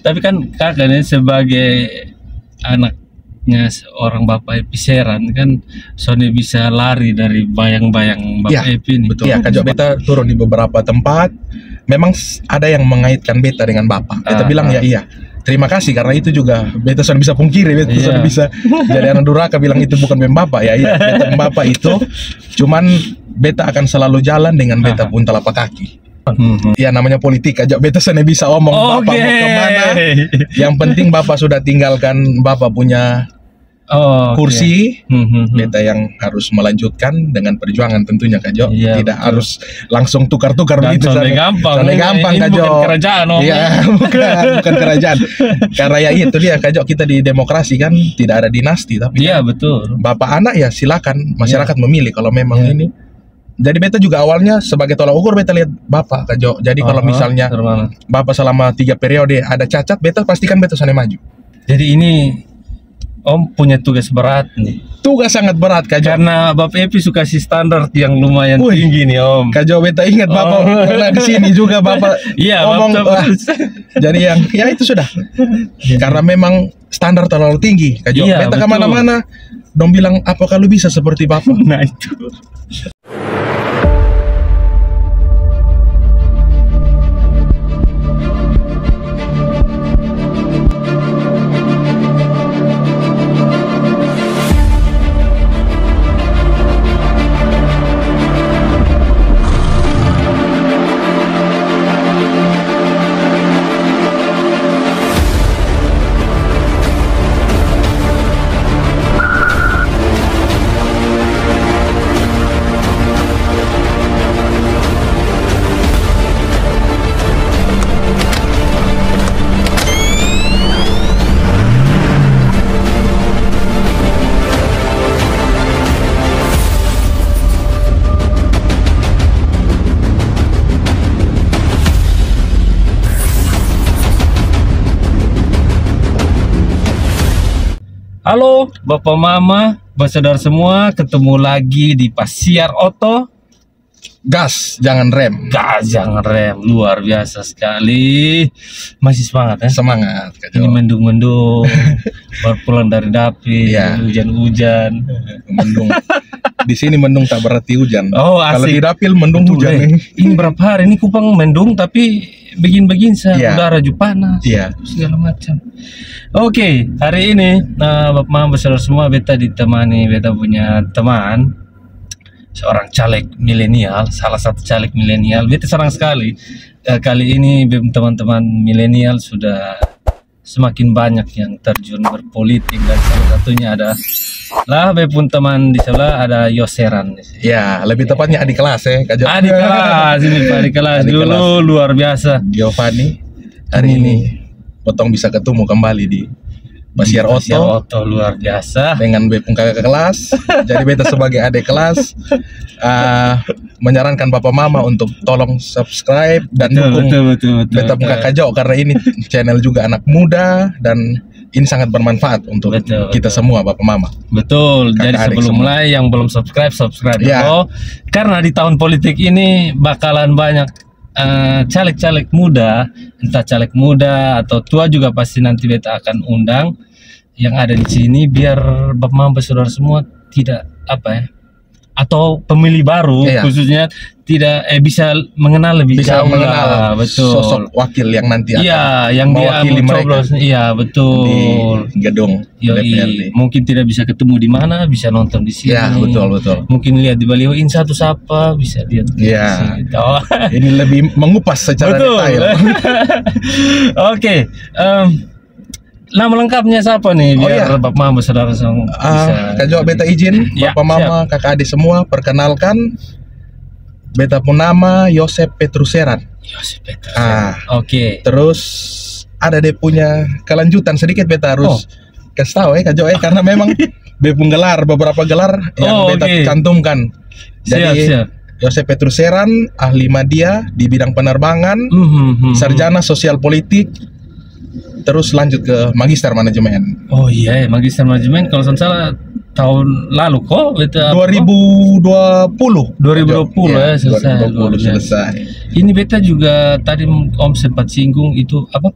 Tapi kan kakak ini sebagai anaknya seorang Bapak Epi Seran kan Sony bisa lari dari bayang-bayang Bapak Iya, Epi ini. Betul. Iya, Kak beta turun di beberapa tempat. Memang ada yang mengaitkan beta dengan Bapak. Beta Ah, bilang ah. ya iya. Terima kasih karena itu juga beta sudah bisa pungkiri, beta Iya. sudah bisa jadi anak durhaka bilang itu bukan bem Bapak ya. Iya, beta Bapak itu cuman beta akan selalu jalan dengan beta Ah. pun telapak kaki. Mhm. Ya namanya politik aja beta sana bisa omong Oke. Bapak mau ke mana. Yang penting Bapak sudah tinggalkan Bapak punya Oh, kursi. Mhm. Beta yang harus melanjutkan dengan perjuangan tentunya Kak Jo. Iya, Tidak betul. harus langsung tukar-tukar begitu. Sana. gampang. Ini- gampang ini Kak bukan Jo. kerajaan, Om. Iya, bukan, bukan kerajaan. Karena ya itu dia Kak Jo, kita di demokrasi kan tidak ada dinasti tapi Iya kan betul. bapak anak ya silakan masyarakat memilih kalau memang Iya. ini. Jadi beta juga awalnya sebagai tolak ukur beta lihat bapak Kak Jo. Jadi kalau misalnya bapak selama tiga periode ada cacat, beta pastikan beta sana maju. Jadi ini Om punya tugas berat nih. Tugas sangat berat Kak Jo. Karena Bapak Epi suka si standar yang lumayan Wih. tinggi nih Om. Kak Jo beta ingat bapak Oh. pernah di sini juga bapak Iya, ngomong Bapak- jadi yang ya itu sudah karena memang standar terlalu tinggi Kak Jo. Iya, beta betul. ke mana-mana dong bilang apa kalau bisa seperti bapak Nah itu. Bapak Mama, Basadar semua, ketemu lagi di Pasiar Oto. gas jangan rem Gajang rem luar biasa sekali. Masih semangat ya? semangat Kak Ini mendung-mendung, baru pulang dari dapil, Iya. hujan-hujan. mendung di sini mendung tak berarti hujan Oh, kalau asik. di dapil mendung Betul, hujan eh. Ini berapa hari ini Kupang mendung tapi begin-begin sa Iya. udara ju panas Iya. segala macam. Oke, hari ini nah Bapak Mama besar semua beta ditemani beta punya teman seorang caleg milenial, salah satu caleg milenial. Beta senang sekali eh, kali ini teman-teman milenial sudah semakin banyak yang terjun berpolitik dan salah satunya ada lah pun teman di sebelah ada Yoseran ya lebih tepatnya adik kelas ya Kak Jo. Adik kelas ini Pak adik kelas Adik dulu luar biasa. Giovanni hari ini potong bisa ketemu kembali di Basiar Basiar Oto Oto luar biasa. dengan Bepung kakak kelas. Jadi beta sebagai adik kelas ah, menyarankan bapak mama untuk tolong subscribe dan Betul dukung betul betul betul. Beta Pung kakak Jo karena ini channel juga anak muda dan ini sangat bermanfaat untuk Betul, kita betul. semua bapak mama. Betul. Kakak Jadi sebelum semua. mulai yang belum subscribe subscribe Ya. dulu. Karena di tahun politik ini bakalan banyak eh, caleg-caleg muda, entah caleg muda atau tua juga pasti nanti beta akan undang yang ada di sini biar bapak mama saudara semua tidak apa ya atau pemilih baru Iya. khususnya tidak eh bisa mengenal lebih Bisa jauh mengenal lah, betul sosok wakil yang nanti akan Iya, yang dia mereka. Iya, di betul. gedung Yoi, mungkin tidak bisa ketemu di mana, bisa nonton di sini. Ya betul betul. Mungkin lihat di baliho in satu sapa, bisa lihat di Iya. sini. Oh, Ini lebih mengupas secara betul. detail. Oke, em, nama lengkapnya siapa nih? Oh, Biar iya. Bapak Mama saudara sang Ah, Kak Jo, beta izin, Ya, bapak mama, kakak adik semua, perkenalkan beta pun nama Yosep Petruseran. Yosef Peter. Ah, Oke. terus ada dia punya kelanjutan sedikit beta harus kasih tahu ya Kak Jo ya karena memang dia pun gelar beberapa gelar yang Oh, beta oke. cantumkan. Siap, Jadi siap. Yosep Petruseran, ahli media di bidang penerbangan, Mhm, mhm. sarjana sosial politik, terus lanjut ke magister manajemen. Oh iya, ya, magister manajemen kalau saya salah tahun lalu kok itu apa? 2020 2020 ya, selesai. 2020 Luar biasa. selesai Ini beta juga tadi Om sempat singgung itu apa?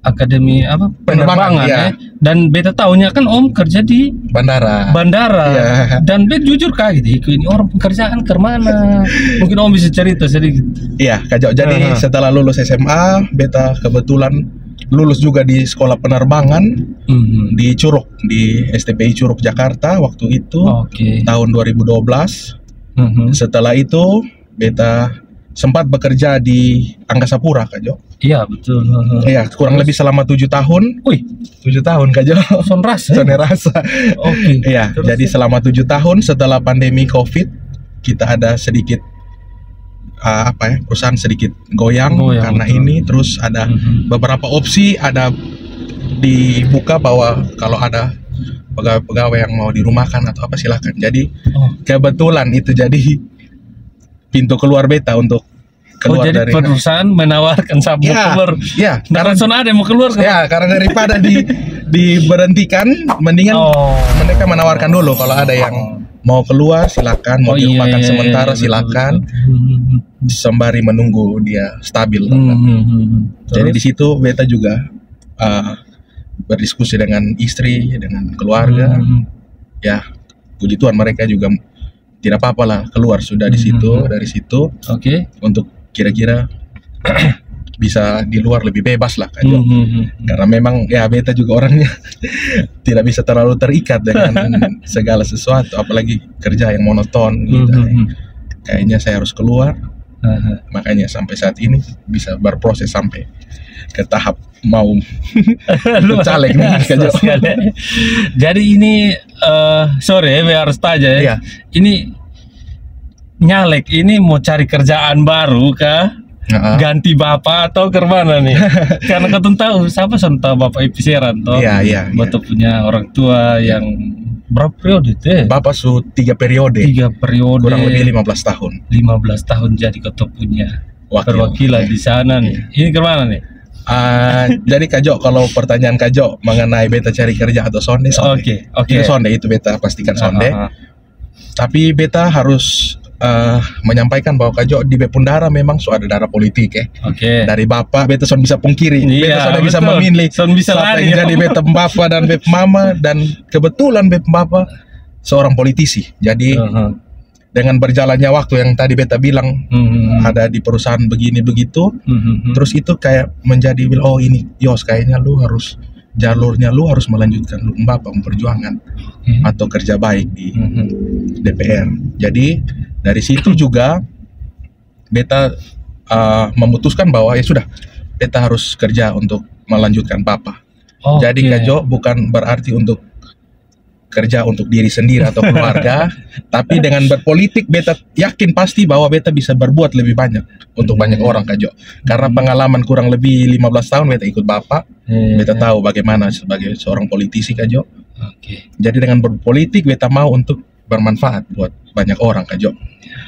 akademi apa Penerbangan, penerbangan ya. Dan beta tahunya kan Om kerja di Bandara. bandara. Iya. Dan beta jujur kaget "Ih, ini orang pekerjaan ke mana? Mungkin Om bisa cerita sedikit. Iya, Kak. Jadi Aha. setelah lulus SMA, beta kebetulan lulus juga di sekolah penerbangan Mhm. di Curug di STPI Curug Jakarta waktu itu Oke. tahun 2012. Mhm. Setelah itu beta sempat bekerja di Angkasa Pura, Kak Jo. Iya betul. Iya, kurang lebih selama tujuh tahun. Wih, Tujuh tahun, Kak Jo. sonras. ya? Sone rasa. Oke. Iya, Terus? jadi selama tujuh tahun setelah pandemi COVID, kita ada sedikit uh, apa ya perusahaan sedikit goyang, Goyang, karena betul. ini, terus ada Mhm. beberapa opsi, ada dibuka bahwa kalau ada pegawai-pegawai yang mau dirumahkan atau apa silakan. Jadi Oh. kebetulan itu jadi pintu keluar beta untuk Oh, keluar jadi dari perusahaan menawarkan sabu Ya, keluar. ya, Karena karena son ada yang mau keluar kan? ya karena daripada di diberhentikan, mendingan Oh. mereka menawarkan dulu kalau ada yang mau keluar silakan mau Oh, iya, dirumahkan iya, sementara iya, silakan betul. Mhm. sembari menunggu dia stabil Mhm. jadi di situ beta juga uh, berdiskusi dengan istri dengan keluarga Mhm. ya puji Tuhan mereka juga tidak apa-apa lah keluar sudah di situ Mhm. dari situ Oke. untuk kira-kira bisa di luar lebih bebas lah kan Mhm. karena memang ya beta juga orangnya tidak bisa terlalu terikat dengan segala sesuatu apalagi kerja yang monoton gitu Mhm. kayaknya saya harus keluar Aha. makanya sampai saat ini bisa berproses sampai ke tahap mau caleg nih, sekali. Jadi ini eh sorry ya, harus tanya ya. Iya. Ini nyalek ini mau cari kerjaan baru kah? Nah, Ganti bapak atau ke mana nih? Karena kau tahu siapa son tahu bapak Episeran toh? Iya, iya, iya. Betul punya orang tua yang berapa periode tuh? ya? Bapak su tiga periode Tiga periode. kurang lebih 15 tahun 15 tahun jadi kau punya wakil perwakilan di sana nih. Ini ke mana nih? Ah, jadi Kajo kalau pertanyaan Kajo mengenai beta cari kerja atau sonde sonde Oke, oke. Itu sonde itu beta pastikan sonde Ah, ah, tapi beta harus eh, menyampaikan bahah Kajo di Bepundara memang so ada darah politik ya Oke. dari bapak beta son bisa pungkiri Iya, sudah bisa memilih Son bisa siapa lari, yang ya. jadi bapak dan bep mama dan kebetulan bep bapak seorang politisi jadi Aha. dengan berjalannya waktu yang tadi beta bilang Mhm. ada di perusahaan begini begitu Mhm. terus itu kayak menjadi oh ini Yos kayaknya lu harus jalurnya lu harus melanjutkan lu bapak memperjuangkan Oke. atau kerja baik di Mhm. DPR. Jadi dari situ juga beta uh, memutuskan bahwa ya sudah beta harus kerja untuk melanjutkan papa. Oke. Jadi Kajo bukan berarti untuk kerja untuk diri sendiri atau keluarga, tapi dengan berpolitik beta yakin pasti bahwa beta bisa berbuat lebih banyak untuk banyak orang Kajo. Karena pengalaman kurang lebih 15 tahun beta ikut bapak, Eh, beta tahu bagaimana sebagai seorang politisi Kajo. Oke. Jadi dengan berpolitik beta mau untuk bermanfaat buat banyak orang Kajo.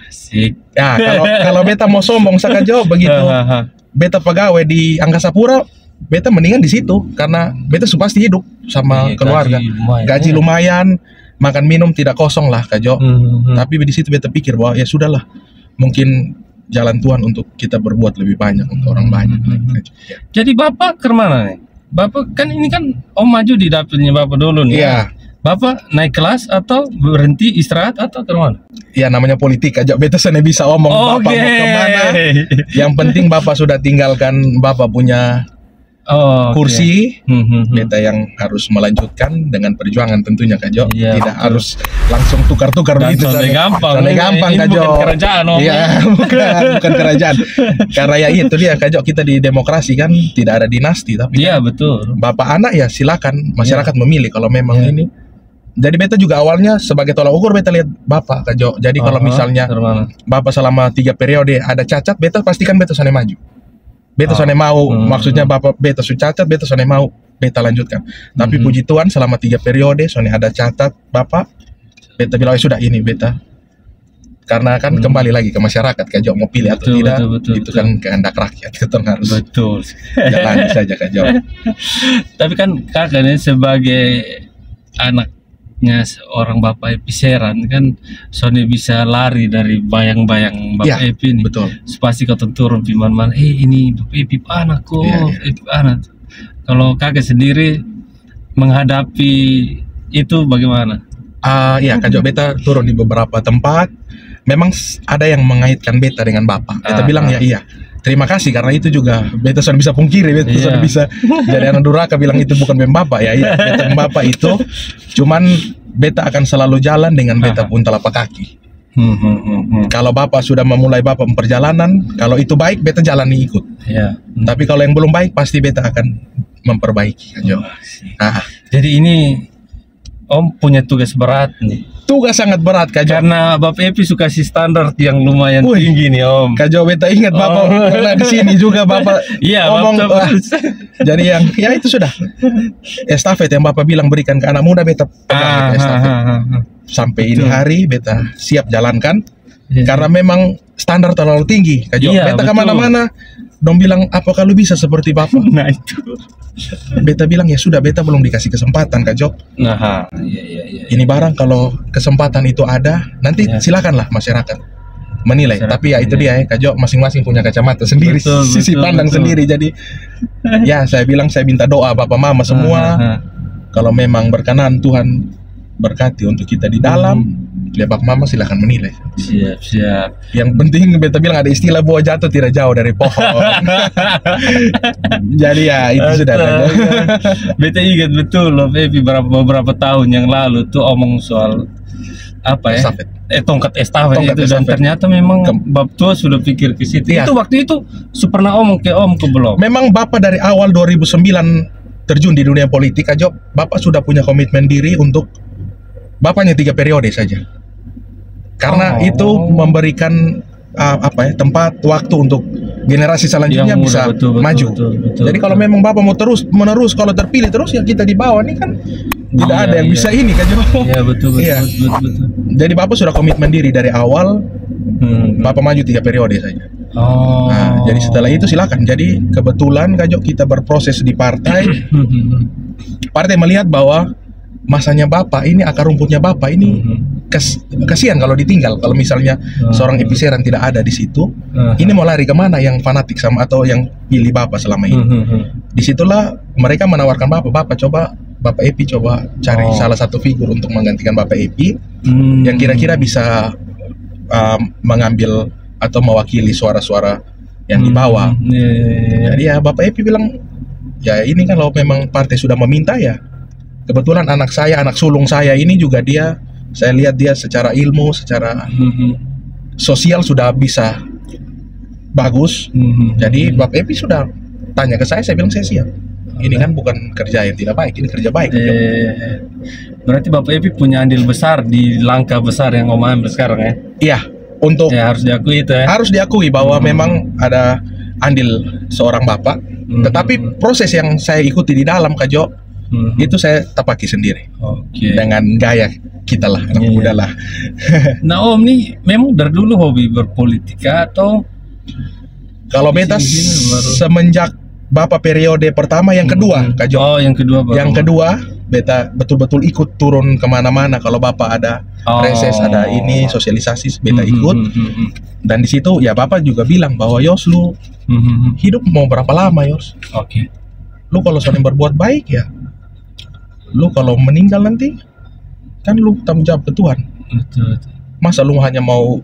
Asik. Ya kalau kalau beta mau sombong sakajo begitu Hahaha. beta pegawai di Angkasa Pura beta mendingan di situ karena beta sudah pasti hidup sama Iya, keluarga gaji lumayan. gaji lumayan makan minum tidak kosong lah kajo Mhm. tapi di situ beta pikir bahwa ya sudahlah mungkin jalan Tuhan untuk kita berbuat lebih banyak untuk orang banyak Mhm. Kajo. Ya. Jadi bapak ke mana nih? Bapak kan ini kan om maju di dapurnya bapak dulu nih. Iya, Bapak naik kelas atau berhenti istirahat atau ke mana? ya namanya politik aja beta sana bisa omong bapak mau ke mana yang penting bapak sudah tinggalkan bapak punya Oh, kursi Mhm. beta yang harus melanjutkan dengan perjuangan tentunya Kak Jo. Iya, Tidak betul. harus langsung tukar-tukar begitu. Soalnya- gampang. sonde Ini- gampang Kak Jo. bukan kerajaan, Om. Iya, bukan, bukan kerajaan. Karena ya itu dia Kak Jo, kita di demokrasi kan tidak ada dinasti tapi Iya betul. bapak anak ya silakan masyarakat memilih kalau memang Iya. ini. Jadi beta juga awalnya sebagai tolak ukur beta lihat bapak Kak Jo. Jadi kalau Aha, misalnya ke mana? bapak selama tiga periode ada cacat, beta pastikan beta sana maju. Beta Ah. sana mau, Hmm. maksudnya bapak beta su cacat, beta sana mau, beta lanjutkan. Tapi Mhm. puji Tuhan selama tiga periode, Sony ada catat bapak, beta bilang "Oh, sudah ini beta. Karena kan Hmm. kembali lagi ke masyarakat, Kak Jo mau pilih atau Betul, tidak, betul, betul, itu betul. kan kehendak rakyat. Kita harus Betul. jalani saja Kak Jo. Tapi kan kakak ini sebagai anaknya seorang bapak episeran kan Sony bisa lari dari bayang-bayang bapak Iya, Epi ini. Betul. Pasti kau tentu turun piman man, eh ini bapak Epi anakku, Iya, iya. Epi anak. kalau kakek sendiri menghadapi itu bagaimana? Ah ya Kak beta turun di beberapa tempat memang ada yang mengaitkan beta dengan bapak beta Ah, bilang ah. ya iya terima kasih karena itu juga beta sudah bisa pungkiri beta Iya. sudah bisa jadi anak durhaka bilang itu bukan bem bapak ya iya beta bem bapak itu cuman beta akan selalu jalan dengan beta pun telapak kaki Hmm, hmm, hmm, hmm. kalau bapak sudah memulai bapak perjalanan kalau itu baik beta jalani ikut Ya. Hmm. tapi kalau yang belum baik pasti beta akan memperbaiki Jo nah, Jadi ini Om punya tugas berat nih. Tugas sangat berat Kak Jo Karena Bapak Epi suka kasih standar yang lumayan Wih. tinggi nih Om. Kak Jo beta ingat bapak Oh. pernah di sini juga bapak Iya, ngomong Bapak. wah, jadi yang ya itu sudah estafet yang bapak bilang berikan ke anak muda beta Ah, estafet ah, ah, ah. sampai ini hari beta siap jalankan Iya. karena memang standar terlalu tinggi Kak Jo Iya, beta ke mana-mana dong bilang apa kalau bisa seperti bapak Nah itu. beta bilang ya sudah beta belum dikasih kesempatan Kak Jo Nah, ha. iya iya iya. ini barang kalau kesempatan itu ada nanti Ya. silakanlah masyarakat menilai Masyarakat tapi ya itu dia ya Kak Jo masing-masing punya kacamata sendiri Betul, sisi betul, pandang betul. sendiri jadi ya saya bilang saya minta doa bapak mama semua kalau memang berkenan Tuhan berkati untuk kita di dalam Hmm. Ya bapak mama silahkan menilai Siap siap. yang penting beta bilang ada istilah buah jatuh tidak jauh dari pohon jadi ya itu sudah Kak Jo. Beta ingat betul loh Epi beberapa beberapa tahun yang lalu tuh omong soal apa ya? Estafet. Eh tongkat estafet Tongkat itu dan estafet. ternyata memang Kem- bab tua sudah pikir ke situ. Iya. Itu waktu itu pernah omong ke Om ke belum? Memang Bapak dari awal 2009 terjun di dunia politik, Jo, Bapak sudah punya komitmen diri untuk Bapaknya tiga periode saja. Karena Oh. itu memberikan uh, apa ya tempat waktu untuk generasi selanjutnya muda, bisa betul, betul, maju. betul, betul, Jadi kalau betul. memang Bapak mau terus menerus kalau terpilih terus ya kita di bawah nih kan tidak Iya, ada yang iya. bisa ini Jo. Iya betul betul, Iya. betul betul betul. Jadi Bapak sudah komitmen diri dari awal Hmm. Bapak maju tiga periode saja. Oh. Nah, jadi setelah itu silakan. Jadi kebetulan Kak Jo kita berproses di partai Hmm, hmm, hmm. partai melihat bahwa masanya bapak ini akar rumputnya bapak ini Hmm. Kes, kasihan kalau ditinggal kalau misalnya Hmm. seorang episeran tidak ada di situ Hmm. ini mau lari ke mana yang fanatik sama atau yang pilih bapak selama ini Hmm, hmm, hmm. di situlah mereka menawarkan bapak bapak coba bapak Epi coba cari Oh. salah satu figur untuk menggantikan bapak Epi Hmm. yang kira-kira bisa um, mengambil atau mewakili suara-suara yang di bawah Hmm, iya, iya, iya. jadi ya Bapak Epi bilang ya ini kan kalau memang partai sudah meminta ya kebetulan anak saya anak sulung saya ini juga dia saya lihat dia secara ilmu secara Hmm, hmm. sosial sudah bisa bagus Hmm, hmm. jadi Bapak Epi sudah tanya ke saya saya bilang saya siap ini kan bukan kerja yang tidak baik ini kerja baik Eh, berarti Bapak Epi punya andil besar di langkah besar yang Om ambil sekarang ya? iya untuk Ya harus diakui itu ya. harus diakui bahwa Hmm. memang ada andil seorang bapak Hmm. tetapi proses yang saya ikuti di dalam Kak Jo Hmm. itu saya tepaki sendiri Oke. dengan gaya kita lah anak Iya, muda lah Nah Om nih memang dari dulu hobi berpolitik atau kalau beta semenjak bapak periode pertama yang kedua Hmm. Kak Jo Oh yang kedua baru. yang kedua beta betul-betul ikut turun ke mana-mana kalau bapak ada Oh. reses ada ini sosialisasi beta Hmm, ikut hmm, hmm, hmm. dan di situ ya bapak juga bilang bahwa Yos lu Hmm, hmm, hmm. hidup mau berapa lama Yos Oke. lu kalau saling berbuat baik ya lu kalau meninggal nanti kan lu tanggung jawab ke Tuhan Betul, betul. masa lu hanya mau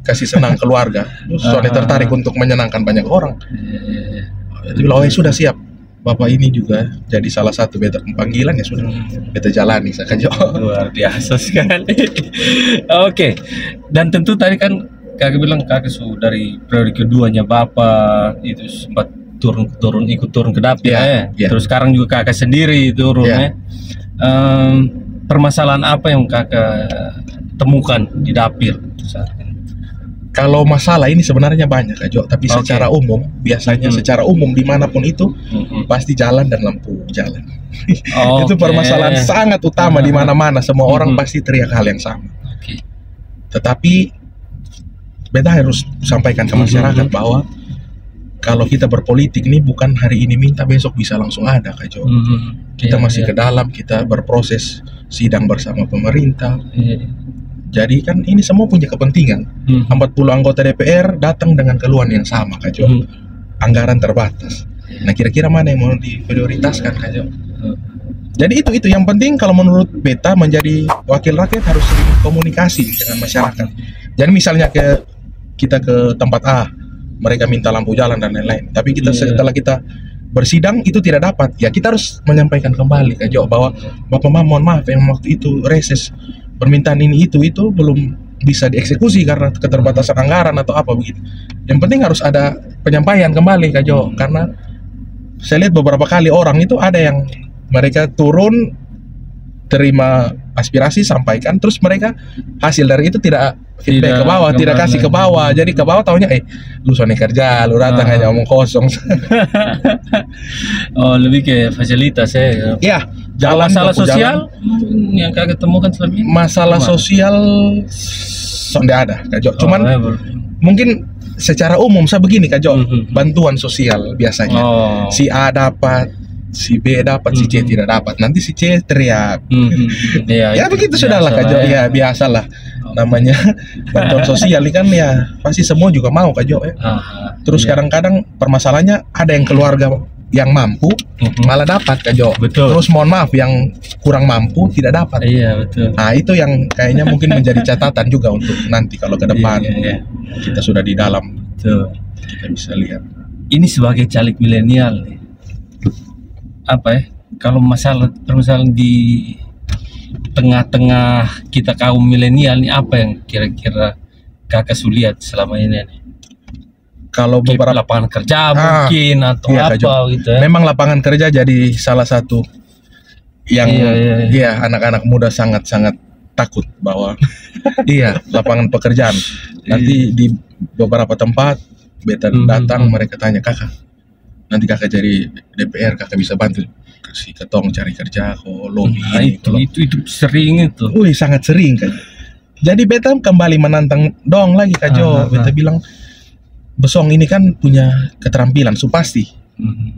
kasih senang keluarga lu soalnya Ah. tertarik untuk menyenangkan banyak orang Iya, iya, iya. Dia bilang, oh ya sudah siap. Bapak ini juga jadi salah satu beta panggilan ya sudah. Beta jalani saya Jo. luar biasa sekali. Oke, dan tentu tadi kan kakek bilang kakek su dari periode keduanya bapak itu sempat turun turun ikut turun ke dapil Iya, ya. iya. Terus sekarang juga kakek sendiri turun Iya. ya. Em, permasalahan apa yang kakak temukan di dapil saat ini? Kalau masalah ini sebenarnya banyak Kak Jo, tapi Oke. secara umum biasanya Hmm. secara umum di mana pun itu Mhm. pasti jalan dan lampu jalan. Itu Oke. permasalahan sangat utama di Ah. mana-mana. Semua orang Mhm. pasti teriak hal yang sama. Oke. Tetapi beta harus sampaikan ke masyarakat bahwa kalau kita berpolitik ini bukan hari ini minta besok bisa langsung ada Kak Jo. Mhm. Kita Iya, masih iya. ke dalam, kita berproses sidang bersama pemerintah. Iya. Jadi kan ini semua punya kepentingan. Mhm. 40 anggota DPR datang dengan keluhan yang sama, Kak Jo. Mhm. Anggaran terbatas. Nah kira-kira mana yang mau diprioritaskan Kak Jo? Oh. Jadi itu itu yang penting kalau menurut beta menjadi wakil rakyat harus sering komunikasi dengan masyarakat. Jadi misalnya ke kita ke tempat A, mereka minta lampu jalan dan lain-lain. Tapi kita Iya. setelah kita bersidang itu tidak dapat, ya kita harus menyampaikan kembali Kak Jo bahwa Bapak Mam mohon maaf yang waktu itu reses permintaan ini itu itu belum bisa dieksekusi karena keterbatasan anggaran atau apa begitu. Yang penting harus ada penyampaian kembali Kak Jo karena saya lihat beberapa kali orang itu ada yang mereka turun terima aspirasi sampaikan terus mereka hasil dari itu tidak feedback Tidak ke bawah tidak kasih ke bawah jadi ke bawah taunya eh lu soalnya kerja lu datang Ah. hanya omong kosong Oh, lebih ke fasilitas ya. ya jalan masalah sosial jalan. yang kakak temukan selama ini? masalah Gimana? sosial sonde ada Kak Jo. cuman Oh, mungkin secara umum saya begini Kak Jo Mhm. bantuan sosial biasanya Oh. si A dapat si B dapat si C Mhm. tidak dapat nanti si C teriak. Iya, ya itu begitu sudah lah Kak Jo lah ya biasalah namanya bantuan sosial ini kan ya pasti semua juga mau Kak Jo ya Aha, terus iya. kadang-kadang permasalahannya ada yang keluarga yang mampu Mhm. malah dapat Kak Jo Betul. terus mohon maaf yang kurang mampu tidak dapat Iya betul. nah itu yang kayaknya mungkin menjadi catatan juga untuk nanti kalau ke depan Iya, iya, kita sudah di dalam betul. kita bisa lihat Ini sebagai caleg milenial nih. Apa ya? Kalau masalah permasalahan di tengah-tengah kita kaum milenial nih apa yang kira-kira kakak sulihat selama ini nih? kalau beberapa lapangan kerja Ah, mungkin atau iya, apa gitu ya? memang lapangan kerja jadi salah satu yang Iya, iya, iya. ya anak-anak muda sangat-sangat takut bahwa iya lapangan pekerjaan nanti di beberapa tempat beta Hmm, datang hmm. mereka tanya kakak nanti kakak jadi DPR kakak bisa bantu kasih ketong cari kerja kok lobby Nah, ini, itu, itu itu sering itu. Wih sangat sering kan. Jadi beta kembali menantang dong lagi Kak Jo. Ah, ah, Beta ah. bilang Besong ini kan punya keterampilan supasti. Mhm.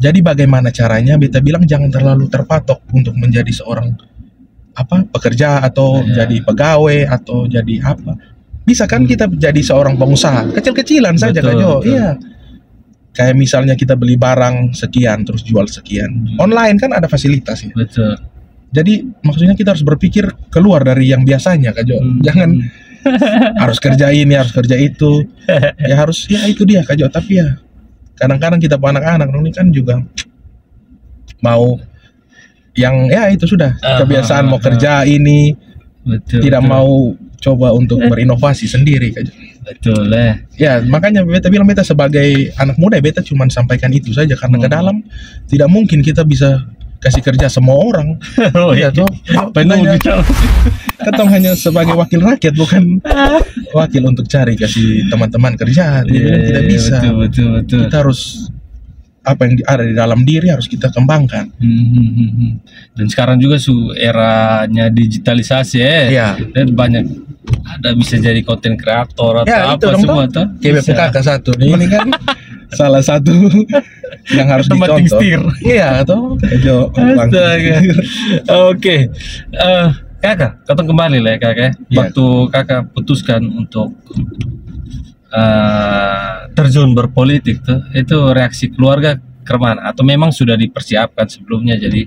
Jadi bagaimana caranya? Beta bilang jangan terlalu terpatok untuk menjadi seorang apa pekerja atau Iya. jadi pegawai atau jadi apa. Bisa kan kita jadi seorang pengusaha kecil-kecilan saja Kak Jo. betul. Iya. Kayak misalnya kita beli barang sekian terus jual sekian. Hmm. Online kan ada fasilitas ya. Betul. Jadi maksudnya kita harus berpikir keluar dari yang biasanya Kak Jo. Hmm. Jangan harus kerja ini, harus kerja itu. Ya harus ya itu dia Kak Jo. Tapi ya kadang-kadang kita anak-anak ini kan juga mau yang ya itu sudah Ah, kebiasaan ah, mau ah. kerja ini betul. tidak betul. mau coba untuk berinovasi sendiri Kak Jo. Betul eh. Ya makanya beta bilang beta sebagai anak muda ya beta cuma sampaikan itu saja karena ke Hmm. dalam tidak mungkin kita bisa kasih kerja semua orang. Oh Iya tuh. Penuh gitu. Ketong hanya sebagai wakil rakyat bukan wakil untuk cari kasih teman-teman kerja. Dia bilang tidak Iya, bisa. Betul betul betul. Kita harus apa yang ada di dalam diri harus kita kembangkan. Hmm, hmm, hmm, hmm. Dan sekarang juga su eranya digitalisasi eh. Iya. Dan banyak ada bisa jadi konten kreator atau Ya, apa semua tuh. Bisa. kakak satu nih ini kan salah satu yang harus Tempat dicontoh. Iya atau Astaga. Oke. Eh, kakak, kata kembali lah ya kakak. ya. Iya. Waktu kakak putuskan untuk eh, terjun berpolitik tuh, itu reaksi keluarga ke mana? Atau memang sudah dipersiapkan sebelumnya jadi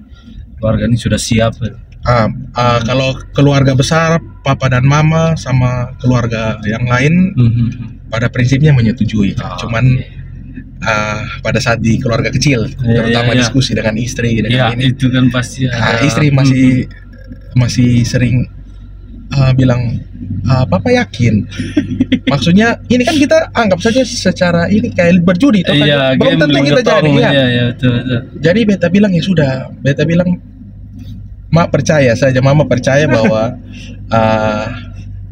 keluarga ini sudah siap? Ah, ah, kalau keluarga besar, papa dan mama sama keluarga yang lain Mhm. pada prinsipnya menyetujui. Oh, Cuman ah, pada saat di keluarga kecil, Iya, terutama iya, iya. diskusi dengan istri dengan ini, itu kan pasti ah, ada. istri masih masih sering ah, bilang, ah, papa yakin. Maksudnya ini kan kita anggap saja secara ini kayak berjudi, toh kan? Iya, belum tentu kita jadi. ya. Iya, betul, betul. Jadi beta bilang ya sudah, beta bilang mak percaya saja, mama percaya bahwa ah,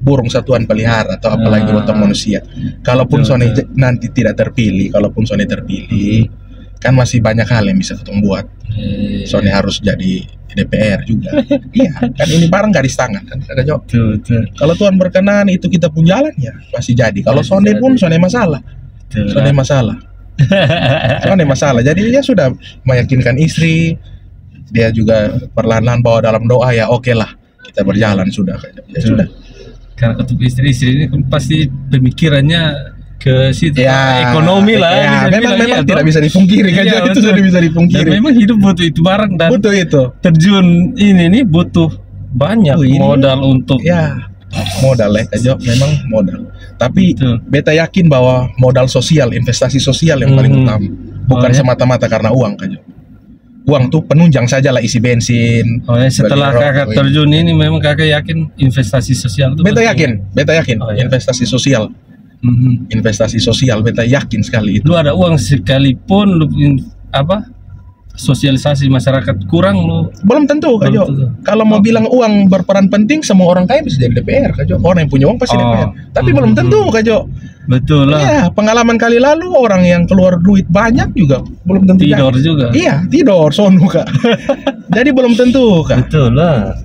burung satuan pelihara atau apalagi Ah. untuk manusia. Kalaupun Sony nanti tidak terpilih, kalaupun Sony terpilih, kan masih banyak hal yang bisa ketemu buat. Eh, Sony harus jadi DPR juga. iya, kan ini barang garis tangan kan. Betul, betul, Kalau Tuhan berkenan itu kita pun jalan ya pasti jadi. Kalau Sony pun. Sony masalah, betul. Sony masalah. Sony masalah. Jadi dia sudah meyakinkan istri, dia juga perlahan-lahan bawa dalam doa ya oke lah kita berjalan sudah. Ya Betul. sudah. Karena ketemu istri-istri ini kan pasti pemikirannya ke situ ekonomi lah ya, memang bilang, memang iya, tidak bisa dipungkiri kan Iya, itu sudah bisa dan dipungkiri memang hidup butuh itu barang dan butuh itu terjun ini nih butuh banyak Oh, ini- modal untuk ya modal ya Kak memang modal tapi Betul. beta yakin bahwa modal sosial investasi sosial yang paling Hmm. utama bukan Oh, ya? semata-mata karena uang Kak. Uang tuh penunjang saja lah isi bensin. Oh ya, setelah kakak rokok, terjun ini memang kakak yakin investasi sosial itu beta yakin beta yakin. Oh, ya. investasi sosial. Mhm. investasi sosial beta yakin sekali itu. Lu ada uang sekalipun lu apa sosialisasi masyarakat kurang lu belum tentu Kak Belum Jo. tentu. kalau mau bilang uang berperan penting semua orang kaya bisa jadi DPR Kak Jo. orang yang punya uang pasti Oh. DPR tapi Hmm. belum tentu Kak Jo. betul lah Iya, pengalaman kali lalu orang yang keluar duit banyak juga belum tentu tidur jadi. juga Iya, tidur sono Kak. Jadi belum tentu Kak. betul lah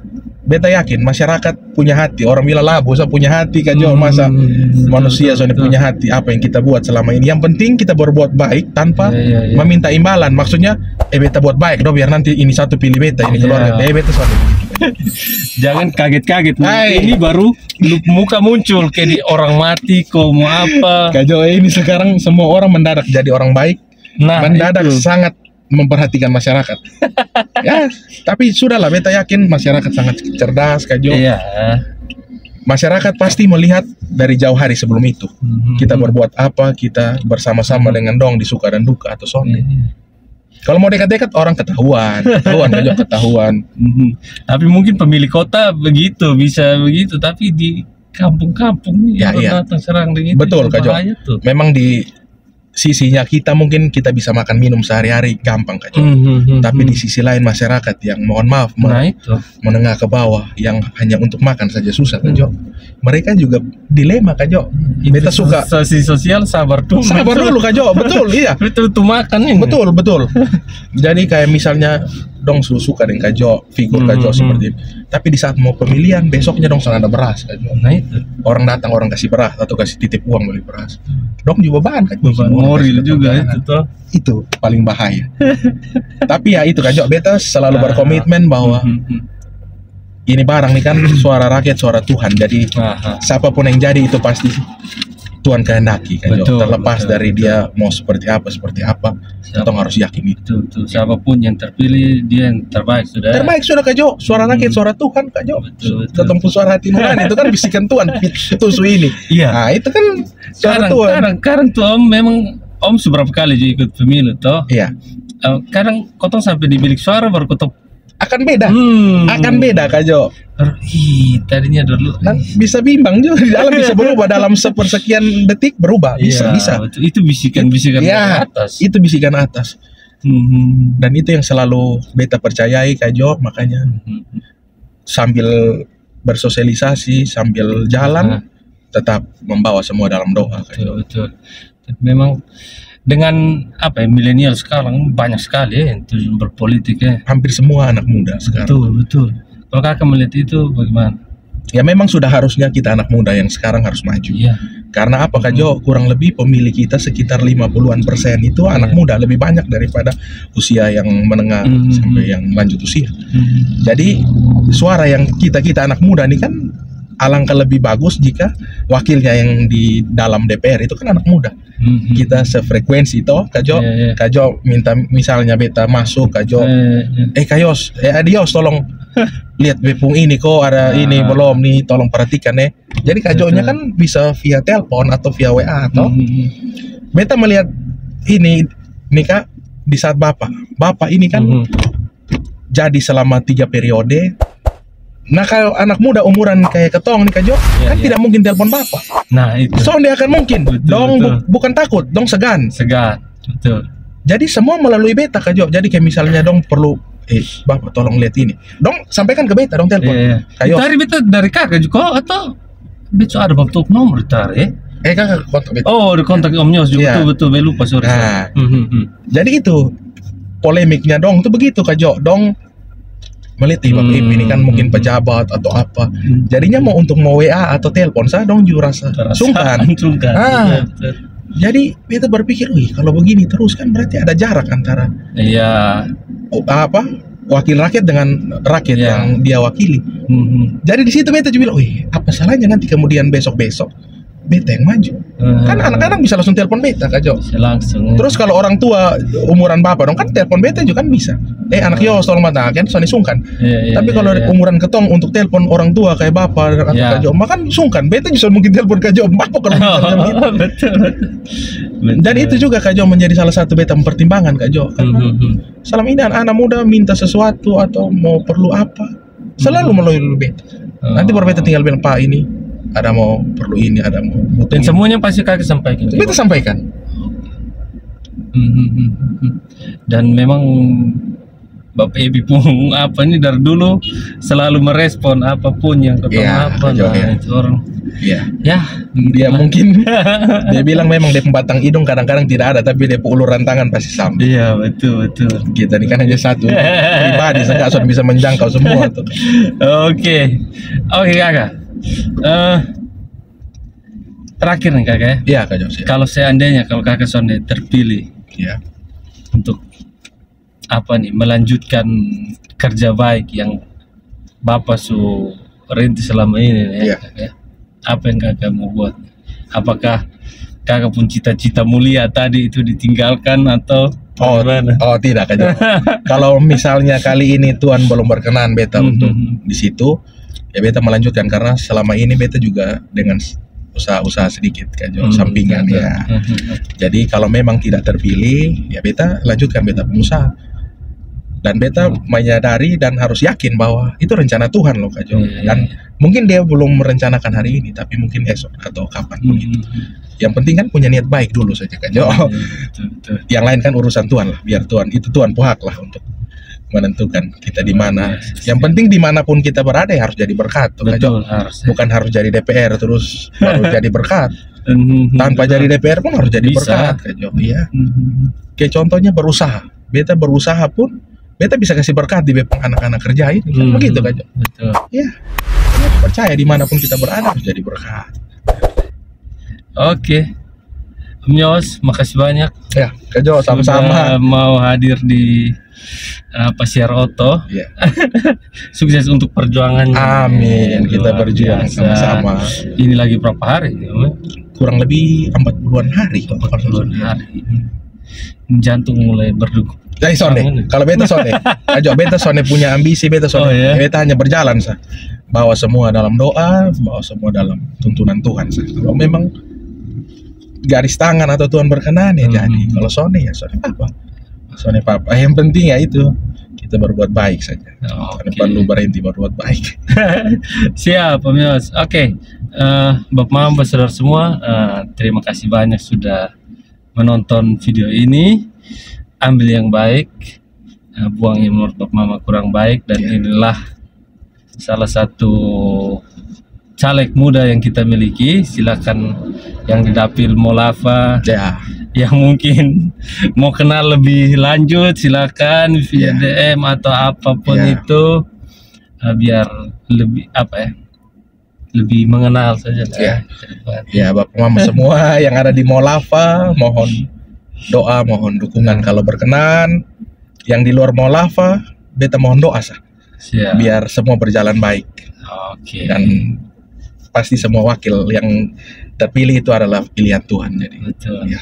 Beta yakin masyarakat punya hati. Orang bilang lah, bosa punya hati Kak Jo. Hmm, Masa betul, manusia betul, soalnya betul. punya hati apa yang kita buat selama ini. Yang penting kita berbuat baik tanpa Iya, iya, iya. meminta imbalan. Maksudnya, eh beta buat baik dong biar nanti ini satu pilih beta, ini Iya. keluarga. Eh beta soalnya jangan kaget-kaget Hai. ini baru muka muncul kayak di orang mati kok mau apa Kak Jo ini sekarang semua orang mendadak jadi orang baik. nah mendadak itu. sangat memperhatikan masyarakat. ya, tapi sudahlah beta yakin masyarakat sangat cerdas Kak Jo. iya Masyarakat pasti melihat dari jauh hari sebelum itu. Mhm. Kita berbuat apa, kita bersama-sama dengan dong di suka dan duka atau sonde. Iya. Kalau mau dekat-dekat orang ketahuan, ketahuan Jo, ketahuan. Mhm. Tapi mungkin pemilik kota begitu bisa begitu, tapi di kampung-kampung Ya, iya. datang serang dengan Betul, Kak. Memang di sisinya kita mungkin kita bisa makan minum sehari-hari gampang Kak Jo. Mhm. Tapi di sisi lain masyarakat yang mohon maaf nah itu menengah ke bawah yang hanya untuk makan saja susah Kak Jo. Mereka juga dilema Kak Jo. Beta suka sosial sosial sabar tuh sabar dulu Kak Jo, betul iya. itu tuh makan ini Betul, betul. Jadi kayak misalnya dong su- suka dengan Kak Jo, figur Kak Jo Hmm, seperti ini. Tapi di saat mau pemilihan besoknya dong sana ada beras Kak Jo. nah itu Orang datang orang kasih beras atau kasih titip uang beli beras. Dong juga beban Kak Jo. beban moral juga itu Itu paling bahaya. Tapi ya itu Kak Jo, beta selalu Ah. berkomitmen bahwa Mhm. ini barang nih kan suara rakyat, suara Tuhan. Jadi Aha. siapa pun yang jadi itu pasti Tuhan kehendaki kan. Betul, Terlepas betul, dari dia mau seperti apa seperti apa, kita Siapa- harus yakin itu. itu tuh siapa pun yang terpilih dia yang terbaik sudah Terbaik sudah Kak Jo, suara rakyat, Hmm. suara Tuhan Kak Jo. Betul, betul. Ketemu suara hati nurani itu kan bisikan Tuhan itu su ini. iya Nah, itu kan suara kadang Tuhan. kadang kadang tuh om memang om seberapa kali juga ikut pemilu toh Iya, Eh, kadang kotong sampai di bilik suara baru kotong akan beda. hmm, Akan beda Kak Jo. ih tadinya dulu Dan bisa bimbang juga di dalam bisa berubah dalam sepersekian detik berubah. Bisa, Iya, bisa. betul. itu bisikan-bisikan Iya, dari atas Itu bisikan atas. Hmm. Dan itu yang selalu beta percayai Kak Jo, makanya Hmm. sambil bersosialisasi, sambil jalan Nah, tetap membawa semua dalam doa Kak Jo. betul betul memang dengan apa ya milenial sekarang banyak sekali ya yang terjun berpolitik ya Hampir semua anak muda sekarang. betul betul kalau kakak melihat itu bagaimana Ya memang sudah harusnya kita anak muda yang sekarang harus maju. iya Karena apa Kak Jo? Kurang lebih pemilih kita sekitar 50-an persen itu anak Iya. muda lebih banyak daripada usia yang menengah Mhm. sampai yang lanjut usia. Hmm. Jadi suara yang kita-kita anak muda ini kan alangkah lebih bagus jika wakilnya yang di dalam DPR itu kan anak muda. Hmm. Kita sefrekuensi toh Kak Jo. Iya, iya. Kak Jo minta misalnya beta masuk Kak Jo. Eh, eh. Eh Kayos, eh Adios tolong lihat bepung ini kok ada ini Ah. belum nih tolong perhatikan ya. Jadi Kak Jo-nya Betul. kan bisa via telepon atau via WA atau Hmm. beta melihat ini nih Kak di saat Bapak. Bapak ini kan Hmm. jadi selama tiga periode. Nah kalau anak muda umuran kayak ketong nih Kak Jo, Iya, kan iya. tidak mungkin telepon Bapak. nah itu So dia akan mungkin. Betul, dong bu- betul. bukan takut, dong segan. segar betul Jadi semua melalui beta Kak Jo. Jadi kayak misalnya dong perlu eh Bapak tolong lihat ini. Dong sampaikan ke beta dong telepon. Iya, iya. Kayo. Dari beta dari kakak juga atau beta ada bentuk nomor tadi ya? Eh kakak kontak beta. Oh, di kontak Om Yos juga Iya. betul betul lupa sorry. Nah. sorry. Hmm, hmm, hmm. Jadi itu polemiknya dong itu begitu Kak Jo. Dong meliti Hmm. ini kan mungkin pejabat atau apa. Hmm. Jadinya mau untuk mau WA atau telepon saya dong juga rasa sungkan. sungkan. Ah. Betul, betul. Jadi beta berpikir, wih kalau begini terus kan berarti ada jarak antara Iya. apa wakil rakyat dengan rakyat Iya. yang dia wakili. Hmm, hmm. Jadi di situ beta juga bilang, wih apa salahnya nanti kemudian besok besok beta yang maju. Kan Ah, anak-anak bisa langsung telepon beta Kak Jo. bisa langsung. Terus kalau orang tua umuran bapak dong kan telepon beta juga kan bisa. Eh anak yo tolong mata kan Sony sungkan. Iya, iya, Tapi iya, kalau iya. umuran ketong untuk telepon orang tua kayak bapak atau Ya. Kak Jo, makan sungkan. Beta juga mungkin telepon Kak Jo, bapak kalau misalnya gitu. betul, betul. Dan itu juga Kak Jo menjadi salah satu beta pertimbangan Kak Jo. Karena Hmm, hmm, hmm. selama ini anak-anak muda minta sesuatu atau mau perlu apa, selalu melalui beta. Nanti baru beta tinggal bilang Pak ini ada mau perlu ini, ada mau butuh Dan ini." semuanya pasti kakek sampaikan. Beta sampaikan. Hmm, hmm, hmm. Dan memang Bapak Ebi pun apa ini dari dulu selalu merespon apa pun yang ketemu Iya, apa Jo, nah, iya. itu orang Iya. ya Dia begitulah. mungkin dia bilang memang dia batang hidung kadang-kadang tidak ada tapi dia uluran tangan pasti sama. iya betul betul Kita ini kan hanya satu pribadi, saya sudah bisa menjangkau semua tuh. oke oke kakak Eh, terakhir nih kakak ya. Iya Kak Jose. kalau seandainya kalau kakak sonde terpilih Iya. untuk apa nih melanjutkan kerja baik yang bapak su rintis selama ini nih, Iya. kakak ya. apa yang kakak mau buat apakah kakak pun cita-cita mulia tadi itu ditinggalkan atau Oh, oh tidak Kak. Kalau misalnya kali ini Tuhan belum berkenan beta Mhm. untuk di situ, ya beta melanjutkan karena selama ini beta juga dengan usaha-usaha sedikit Jo, Hmm, sampingan betul. ya. Mhm. Jadi kalau memang tidak terpilih, ya beta lanjutkan beta pengusaha. Dan beta Hmm. menyadari dan harus yakin bahwa itu rencana Tuhan loh Kak Jo. Iya, iya, Dan iya. mungkin dia belum merencanakan hari ini, tapi mungkin esok atau kapan pun itu. Yang penting kan punya niat baik dulu saja Kak Jo. Iya. Yang lain kan urusan Tuhan lah, biar Tuhan itu Tuhan puhak lah untuk menentukan kita di mana. Yang penting di mana pun kita berada ya harus jadi berkat, tuh, Jo. betul harus Bukan harus jadi DPR terus baru jadi berkat. Mhm. Tanpa Betul. jadi DPR pun harus jadi Bisa. berkat, Kak Jo. Iya. Mhm. Kayak contohnya berusaha. Beta berusaha pun beta bisa kasih berkat di bepang anak-anak kerja ini. Kan Mhm. begitu, Jo. betul Iya. Percaya di mana pun kita berada harus jadi berkat. Oke. Om Yos, makasih banyak Ya, Kak Jo sama-sama. mau hadir di apa siar oto. Iya. Sukses untuk perjuangannya. Amin. Kita berjuang sama-sama. Ini lagi berapa hari? Om? Kurang lebih 40-an hari. kok. 40 hari. Jantung mulai berdegup. Jadi Sone, Tangan. kalau beta Sone, ajo beta Sone punya ambisi, beta Sone, Oh, iya? beta hanya berjalan sa, bawa semua dalam doa, bawa semua dalam tuntunan Tuhan sa. Kalau memang garis tangan atau Tuhan berkenan ya Hmm. jadi. Kalau Sone ya Sone papa, Sone papa. Yang penting ya itu kita berbuat baik saja. Oke. Tidak perlu berhenti berbuat baik. Siap, Om Yos. Oke, Eh, Bapak Mama, saudara semua, eh, terima kasih banyak sudah menonton video ini. Ambil yang baik, eh, buang yang menurut Bapak Mama kurang baik, dan Ya. inilah salah satu caleg muda yang kita miliki. Silakan yang di dapil Molava, Ya, yang mungkin mau kenal lebih lanjut, silakan via Ya. DM atau apa pun Ya. itu, eh, biar lebih apa ya? lebih mengenal saja lah Ya. ya bapak mama semua yang ada di Molava, mohon doa, mohon dukungan kalau berkenan. Yang di luar Molava, beta mohon doa sa. Siap. biar semua berjalan baik Oke. dan pasti semua wakil yang terpilih itu adalah pilihan Tuhan jadi Betul. ya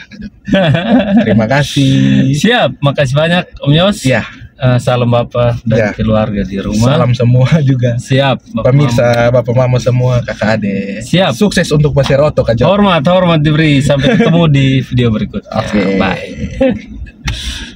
terima kasih Siap, makasih banyak Om Yos. ya Eh, salam Bapak dan Ya. keluarga di rumah. salam semua juga Siap, Bapak pemirsa bapak mama semua kakak ade Siap. sukses untuk Pasir Oto Kak Mama. Hormat, hormat diberi. Sampai ketemu di video berikutnya. Oke. Bye.